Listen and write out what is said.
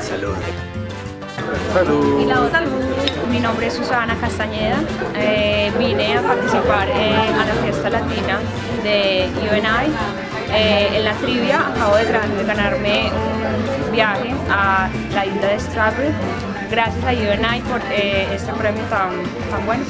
Salud. salud, salud. Mi nombre es Susana Castañeda. Eh, vine a participar eh, a la fiesta latina de UNI. Eh, en la trivia acabo de, ganarme un viaje a la isla de Strawberry. Gracias a UNI por eh, este premio tan, tan bueno.